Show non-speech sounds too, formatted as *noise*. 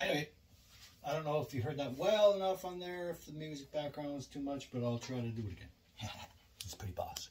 Anyway, I don't know if you heard that well enough on there, if the music background was too much, but I'll try to do it again. *laughs* It's pretty boss.